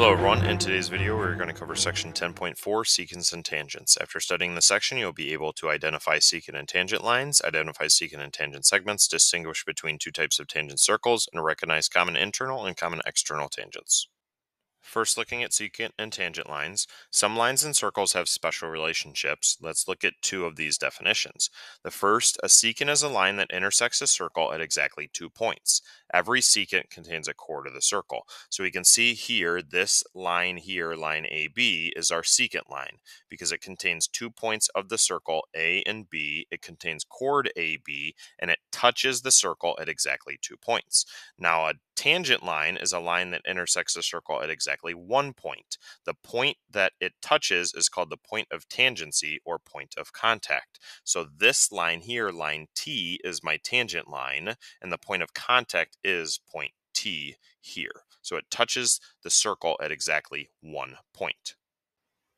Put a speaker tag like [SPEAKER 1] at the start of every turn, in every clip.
[SPEAKER 1] Hello everyone, in today's video we're going to cover section 10.4, secants and tangents. After studying the section you'll be able to identify secant and tangent lines, identify secant and tangent segments, distinguish between two types of tangent circles, and recognize common internal and common external tangents. First, looking at secant and tangent lines, some lines and circles have special relationships. Let's look at two of these definitions. The first, a secant is a line that intersects a circle at exactly two points. Every secant contains a chord of the circle. So we can see here, this line here, line AB, is our secant line because it contains two points of the circle A and B. It contains chord AB and it touches the circle at exactly two points. Now, a tangent line is a line that intersects a circle at exactly one point. The point that it touches is called the point of tangency or point of contact. So this line here, line T, is my tangent line, and the point of contact is point T here. So it touches the circle at exactly one point.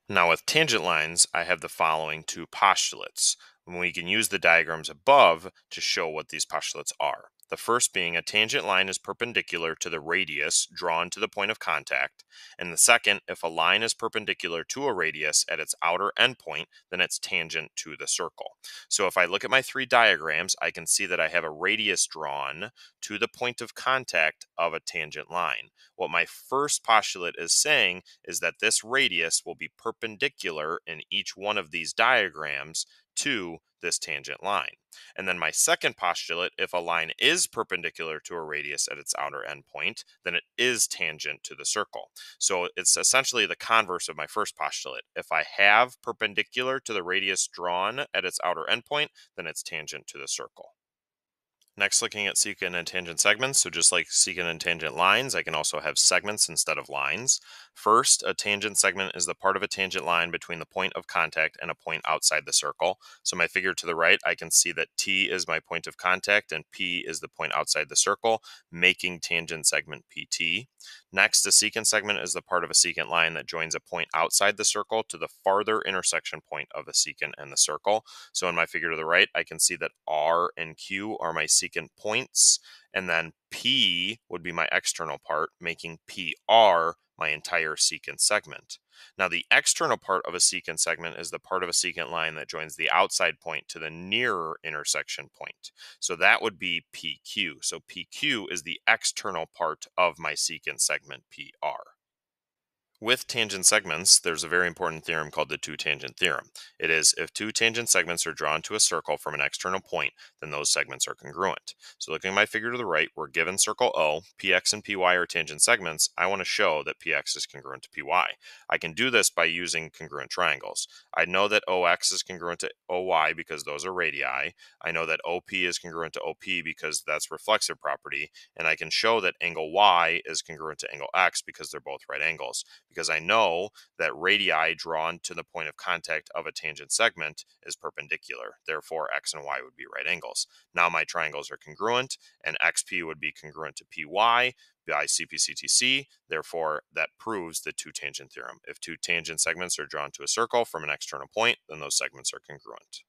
[SPEAKER 1] Now with tangent lines, I have the following two postulates. And we can use the diagrams above to show what these postulates are. The first being a tangent line is perpendicular to the radius drawn to the point of contact, and the second, if a line is perpendicular to a radius at its outer endpoint, then it's tangent to the circle. So if I look at my three diagrams, I can see that I have a radius drawn to the point of contact of a tangent line. What my first postulate is saying is that this radius will be perpendicular in each one of these diagrams to this tangent line. And then my second postulate, if a line is perpendicular to a radius at its outer endpoint, then it is tangent to the circle. So it's essentially the converse of my first postulate. If I have perpendicular to the radius drawn at its outer endpoint, then it's tangent to the circle. Next, looking at secant and tangent segments. So just like secant and tangent lines, I can also have segments instead of lines. First, a tangent segment is the part of a tangent line between the point of contact and a point outside the circle. So my figure to the right, I can see that T is my point of contact and P is the point outside the circle, making tangent segment PT. Next, a secant segment is the part of a secant line that joins a point outside the circle to the farther intersection point of a secant and the circle. So in my figure to the right, I can see that R and Q are my secant points, and then P would be my external part, making PR my entire secant segment. Now, the external part of a secant segment is the part of a secant line that joins the outside point to the nearer intersection point. So that would be PQ. So PQ is the external part of my secant segment PR. With tangent segments, there's a very important theorem called the two tangent theorem. It is if two tangent segments are drawn to a circle from an external point, then those segments are congruent. So looking at my figure to the right, we're given circle O, PX and PY are tangent segments. I want to show that PX is congruent to PY. I can do this by using congruent triangles. I know that OX is congruent to OY because those are radii. I know that OP is congruent to OP because that's reflexive property. And I can show that angle Y is congruent to angle X because they're both right angles because I know that radii drawn to the point of contact of a tangent segment is perpendicular. Therefore, x and y would be right angles. Now my triangles are congruent, and xp would be congruent to py by CPCTC. Therefore, that proves the two tangent theorem. If two tangent segments are drawn to a circle from an external point, then those segments are congruent.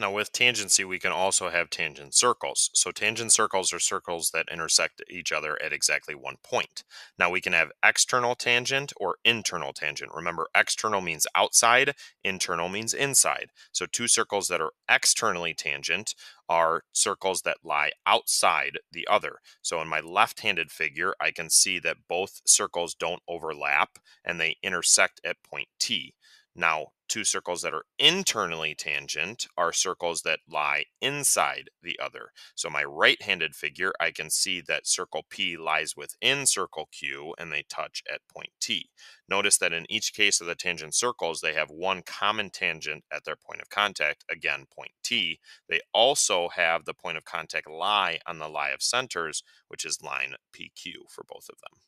[SPEAKER 1] Now with tangency, we can also have tangent circles. So tangent circles are circles that intersect each other at exactly one point. Now we can have external tangent or internal tangent. Remember, external means outside, internal means inside. So two circles that are externally tangent are circles that lie outside the other. So in my left-handed figure, I can see that both circles don't overlap and they intersect at point T. Now, two circles that are internally tangent are circles that lie inside the other. So my right-handed figure, I can see that circle P lies within circle Q and they touch at point T. Notice that in each case of the tangent circles, they have one common tangent at their point of contact, again, point T. They also have the point of contact lie on the line of centers, which is line PQ for both of them.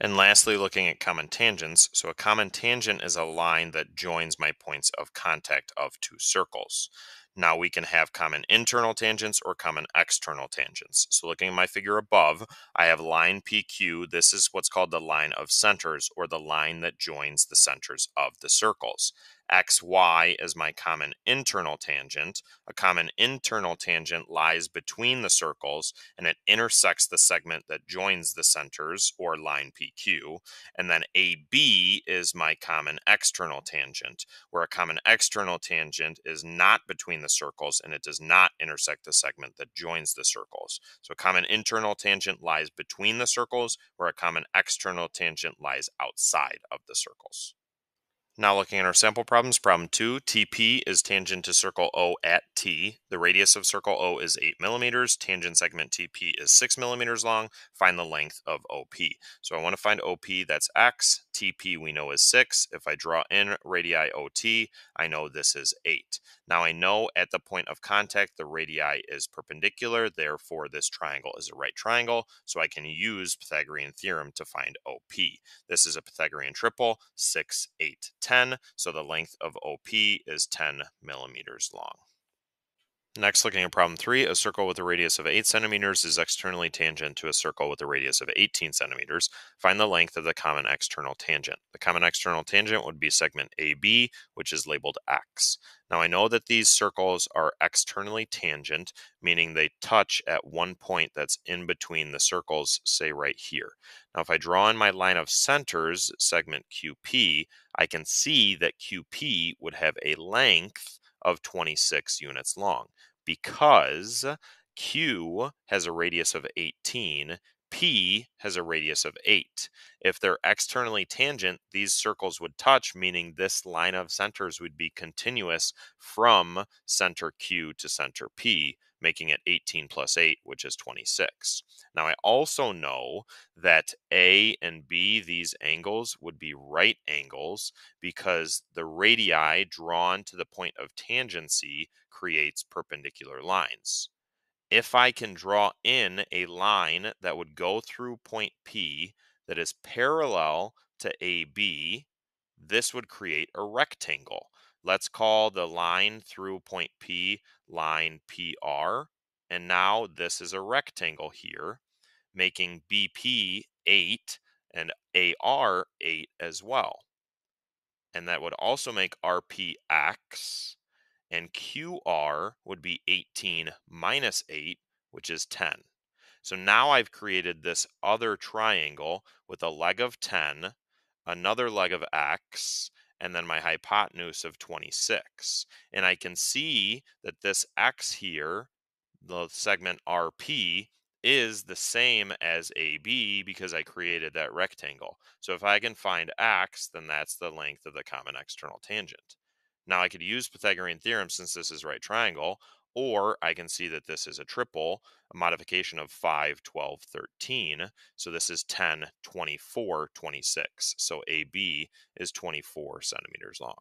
[SPEAKER 1] And lastly, looking at common tangents. So a common tangent is a line that joins my points of contact of two circles. Now we can have common internal tangents or common external tangents. So looking at my figure above, I have line PQ. This is what's called the line of centers or the line that joins the centers of the circles. Xy is my common internal tangent. A common internal tangent lies between the circles and it intersects the segment that joins the centers or line PQ. And then AB is my common external tangent, where a common external tangent is not between the circles and it does not intersect the segment that joins the circles. So a common internal tangent lies between the circles, where a common external tangent lies outside of the circles. Now looking at our sample problems, problem 2, TP is tangent to circle O at T. The radius of circle O is 8 millimeters. Tangent segment TP is 6 millimeters long. Find the length of OP. So I want to find OP, that's X. TP we know is 6. If I draw in radii OT, I know this is 8. Now I know at the point of contact the radii is perpendicular, therefore this triangle is a right triangle, so I can use Pythagorean theorem to find OP. This is a Pythagorean triple, 6, 8, 10, so the length of OP is 10 millimeters long. Next, looking at problem three, a circle with a radius of 8 centimeters is externally tangent to a circle with a radius of 18 centimeters. Find the length of the common external tangent. The common external tangent would be segment AB, which is labeled X. Now I know that these circles are externally tangent, meaning they touch at one point that's in between the circles, say right here. Now if I draw in my line of centers, segment QP, I can see that QP would have a length of 26 units long because Q has a radius of 18, P has a radius of 8. If they're externally tangent, these circles would touch, meaning this line of centers would be continuous from center Q to center P, making it 18 plus 8, which is 26. Now, I also know that A and B, these angles, would be right angles because the radii drawn to the point of tangency creates perpendicular lines if I can draw in a line that would go through point P that is parallel to AB, this would create a rectangle. Let's call the line through point P line PR. And now this is a rectangle here, making BP 8 and AR 8 as well. And that would also make RPX and QR would be 18 minus 8, which is 10. So now I've created this other triangle with a leg of 10, another leg of x, and then my hypotenuse of 26. And I can see that this x here, the segment RP, is the same as AB because I created that rectangle. So if I can find x, then that's the length of the common external tangent. Now I could use Pythagorean theorem since this is right triangle, or I can see that this is a triple, a modification of 5, 12, 13. So this is 10, 24, 26. So AB is 24 centimeters long.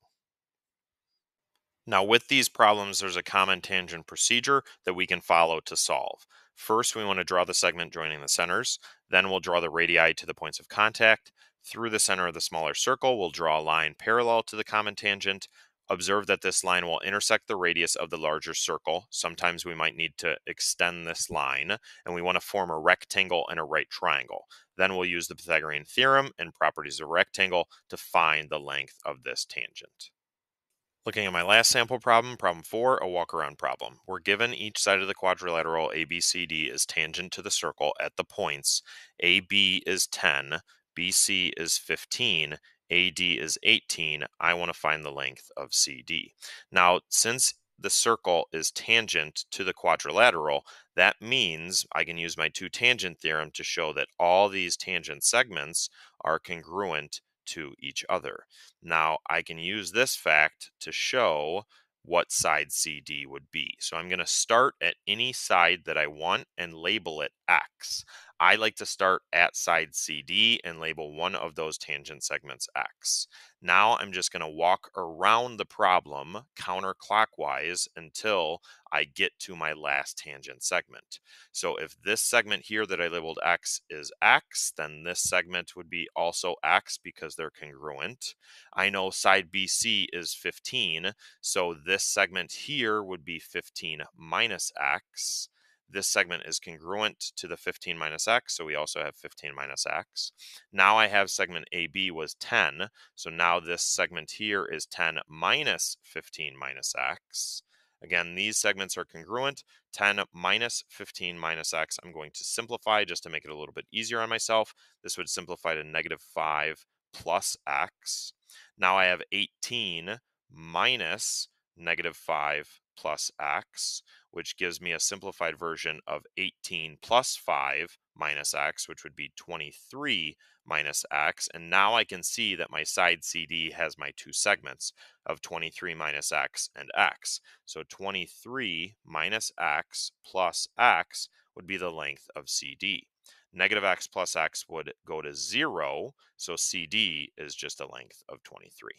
[SPEAKER 1] Now with these problems, there's a common tangent procedure that we can follow to solve. First, we want to draw the segment joining the centers. Then we'll draw the radii to the points of contact. Through the center of the smaller circle, we'll draw a line parallel to the common tangent. Observe that this line will intersect the radius of the larger circle. Sometimes we might need to extend this line, and we want to form a rectangle and a right triangle. Then we'll use the Pythagorean theorem and properties of a rectangle to find the length of this tangent. Looking at my last sample problem, problem 4, a walk-around problem. We're given each side of the quadrilateral ABCD is tangent to the circle at the points AB is 10, BC is 15, AD is 18, I want to find the length of CD. Now, since the circle is tangent to the quadrilateral, that means I can use my two tangent theorem to show that all these tangent segments are congruent to each other. Now, I can use this fact to show what side CD would be. So I'm going to start at any side that I want and label it X. I like to start at side CD and label one of those tangent segments X. Now I'm just going to walk around the problem counterclockwise until I get to my last tangent segment. So if this segment here that I labeled X is X, then this segment would be also X because they're congruent. I know side BC is 15, so this segment here would be 15 minus X. this segment is congruent to the 15 minus x, so we also have 15 minus x. Now I have segment AB was 10, so now this segment here is 10 minus 15 minus x. Again, these segments are congruent. 10 minus 15 minus x. I'm going to simplify just to make it a little bit easier on myself. This would simplify to negative 5 plus x. Now I have 18 minus negative 5 plus x, which gives me a simplified version of 18 plus 5 minus x, which would be 23 minus x. And now I can see that my side CD has my two segments of 23 minus x and x. So 23 minus x plus x would be the length of CD. Negative x plus x would go to 0, so CD is just a length of 23.